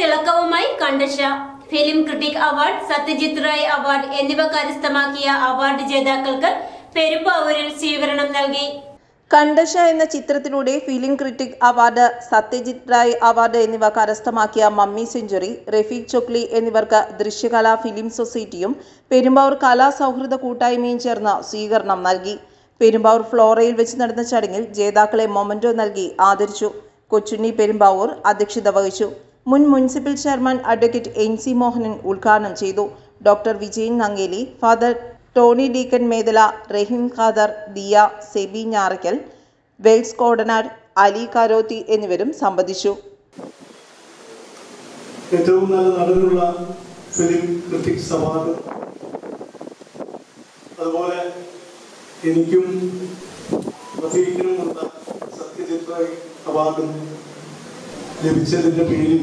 തിളക്കവുമായി കണ്ടശ. Film critic award Satyajit Ray award എന്നിവ കരസ്ഥമാക്കിയ award ജേതാക്കൾക്ക് പെരുമ്പാവൂരിൽ സ്വീകരണം നൽകി. കണ്ടശ എന്ന ചിത്രത്തിലൂടെ film critic award Satyajit Ray award എന്നിവ കരസ്ഥമാക്കിയ മമ്മി സെഞ്ചുറി റഫീഖ് ചൊക്ലി എന്നിവർക്ക് ദൃശ്യകലാ ഫിലിം സൊസൈറ്റിയും പെരുമ്പാവൂർ കലാ സൗഹൃദ കൂട്ടായ്മയും ചേർന്ന് സ്വീകരണം നൽകി. പെരുമ്പാവൂർ ഫ്ലോറയിൽ വെച്ച് നടന്ന ചടങ്ങിൽ ജേതാക്കളെ മൊമന്റോ നൽകി ആദരിച്ചു. കൊച്ചുണ്ണി പെരുമ്പാവൂർ അധ്യക്ഷത വഹിച്ചു. മുൻ municipal chairman advocate N C Mohanan ഉദ്ഘാടനം ചെയ്തു. Doctor Vijayan Nangeli father Tony deacon Medala Rahim Khader Diya Sebi Njarakkal Wells Kodanad Ali Karothi എന്നിവരും സംബന്ധിച്ചു. ഏറ്റവും നല്ല നടനുള്ള ഫിലിം ക്രിട്ടിക്സ് അവാർഡ് അതുപോലെ എനിക്കും സത്യജിത് റായ് അവാർഡും ലഭിച്ചതിന്റെ പേരിൽ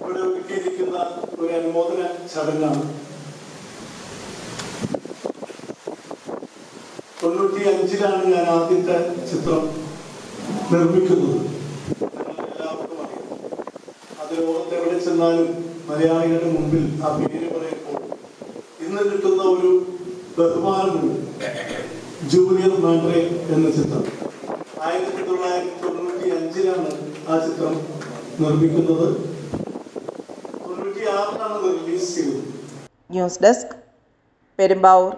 ഇവിടെ ഒരുക്കിയിരിക്കുന്ന ഒരു അനുമോദന ചടങ്ങാണ്. തൊണ്ണൂറ്റി അഞ്ചിലാണ് ഞാൻ ആദ്യത്തെ ചിത്രം നിർമ്മിക്കുന്നത്. എല്ലാവർക്കും എവിടെ ചെന്നാലും മലയാളികളുടെ മുമ്പിൽ ആ പേര് പറയുമ്പോൾ ഇന്ന് കിട്ടുന്ന ഒരു ബഹുമാനമുണ്ട് ജൂനിയർ മാൻഡ്രേ എന്ന ചിത്രം. ആയിരത്തി തൊള്ളായിരത്തി തൊണ്ണൂറ്റി അഞ്ചിലാണ് ആ ചിത്രം നിർമ്മിക്കുന്നത്. തൊണ്ണൂറ്റി ആറിലാണ് റിലീസ് ചെയ്തത്. News desk Perumbavoor.